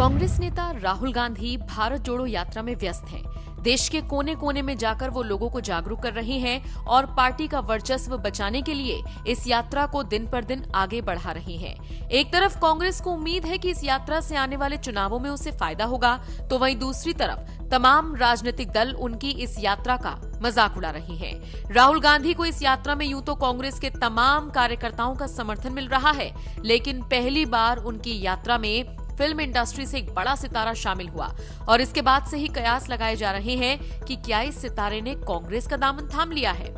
कांग्रेस नेता राहुल गांधी भारत जोड़ो यात्रा में व्यस्त हैं। देश के कोने कोने में जाकर वो लोगों को जागरूक कर रहे हैं और पार्टी का वर्चस्व बचाने के लिए इस यात्रा को दिन पर दिन आगे बढ़ा रहे हैं। एक तरफ़ कांग्रेस को उम्मीद है कि इस यात्रा से आने वाले चुनावों में उसे फ़ायदा होगा तो वहीं दूसरी तरफ़ तमाम राजनीतिक दल उनकी इस यात्रा का मज़ाक उड़ा रहे हैं। राहुल गांधी को इस यात्रा में यूँ तो कांग्रेस के तमाम कार्यकर्ताओं का समर्थन मिल रहा है, लेकिन पहली बार उनकी यात्रा में फ़िल्म इंडस्ट्री से एक बड़ा सितारा शामिल हुआ और इसके बाद से ही कयास लगाए जा रहे हैं कि क्या इस सितारे ने कांग्रेस का दामन थाम लिया है।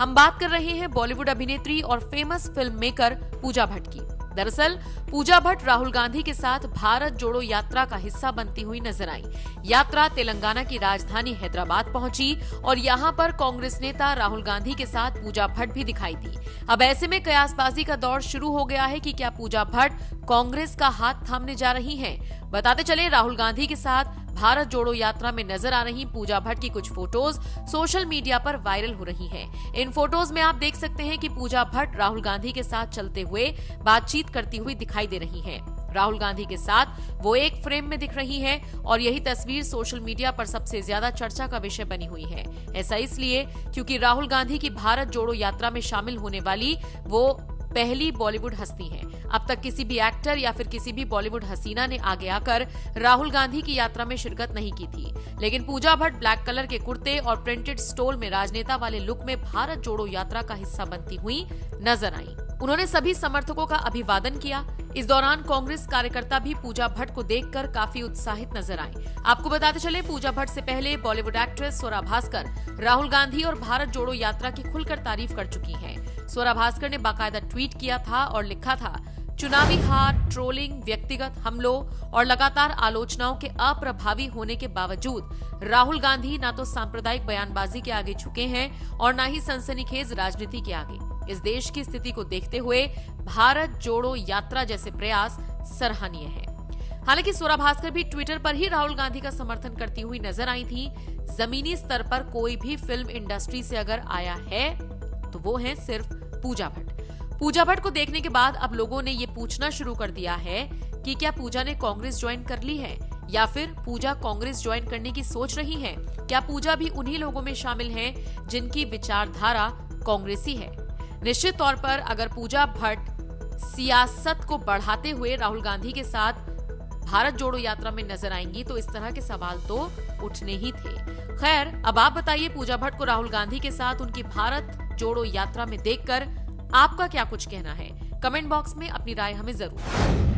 हम बात कर रहे हैं बॉलीवुड अभिनेत्री और famous film maker Pooja Bhatt की। दरअसल, पूजा भट्ट राहुल गांधी के साथ भारत जोड़ो यात्रा का हिस्सा बनती हुई नज़र आई। यात्रा तेलंगाना की राजधानी हैदराबाद पहुँची और यहाँ पर कांग्रेस नेता राहुल गांधी के साथ पूजा भट्ट भी दिखाई दी। अब ऐसे में कयासबाजी का दौर शुरू हो गया है कि क्या पूजा भट्ट कांग्रेस का हाथ थामने जा रही है? बताते चले राहुल गांधी के साथ भारत जोड़ो यात्रा में नज़र आ रही पूजा भट्ट की कुछ फ़ोटोज़ सोशल मीडिया पर वायरल हो रही हैं। इन फ़ोटोज़ में आप देख सकते हैं कि पूजा भट्ट राहुल गांधी के साथ चलते हुए बातचीत करती हुई दिखाई दे रही हैं। राहुल गांधी के साथ वो एक फ्रेम में दिख रही हैं और यही तस्वीर सोशल मीडिया पर सबसे ज़्यादा चर्चा का विषय बनी हुई है ऐसा इसलिए क्योंकि राहुल गांधी की भारत जोड़ो यात्रा में शामिल होने वाली वो पहली बॉलीवुड हस्ती हैं। अब तक किसी भी एक्टर या फिर किसी भी बॉलीवुड हसीना ने आगे आकर राहुल गांधी की यात्रा में शिरकत नहीं की थी लेकिन पूजा भट्ट ब्लैक कलर के कुर्ते और प्रिंटेड स्टोल में राजनेता वाले लुक में भारत जोड़ो यात्रा का हिस्सा बनती हुई नज़र आई उन्होंने सभी समर्थकों का अभिवादन किया इस दौरान कांग्रेस कार्यकर्ता भी पूजा भट्ट को देखकर काफ़ी उत्साहित नज़र आए आपको बताते चले, पूजा भट्ट से पहले बॉलीवुड एक्ट्रेस स्वरा भास्कर, राहुल गांधी और भारत जोड़ो यात्रा की खुलकर तारीफ़ कर चुकी हैं। स्वरा भास्कर ने बाकायदा ट्वीट किया था और लिखा था, चुनावी हार, ट्रोलिंग, व्यक्तिगत हमलों और लगातार आलोचनाओं के अप्रभावी होने के बावजूद, राहुल गांधी न तो सांप्रदायिक बयानबाजी के आगे झुके हैं और न ही सनसनीखेज राजनीति के आगे इस देश की स्थिति को देखते हुए भारत जोड़ो यात्रा जैसे प्रयास सराहनीय है। हालाँकि सोरा भास्कर भी ट्विटर पर ही राहुल गांधी का समर्थन करती हुई नज़र आई थी, जमीनी स्तर पर कोई भी फ़िल्म इंडस्ट्री से अगर आया है तो वो है सिर्फ़ पूजा भट्ट। पूजा भट्ट को देखने के बाद अब लोगों ने ये पूछना शुरू कर दिया है कि क्या पूजा ने कांग्रेस ज्वाइन कर ली है, या फिर पूजा कांग्रेस ज्वाइन करने की सोच रही है? क्या पूजा भी उन्हीं लोगों में शामिल है जिनकी विचारधारा कांग्रेसी है? निश्चित तौर पर अगर पूजा भट्ट सियासत को बढ़ाते हुए राहुल गांधी के साथ भारत जोड़ो यात्रा में नज़र आएँगी तो इस तरह के सवाल तो उठने ही थे। खैर, अब आप बताइए पूजा भट्ट को राहुल गांधी के साथ उनकी भारत जोड़ो यात्रा में देखकर आपका क्या कुछ कहना है? कमेंट बॉक्स में अपनी राय हमें ज़रूर।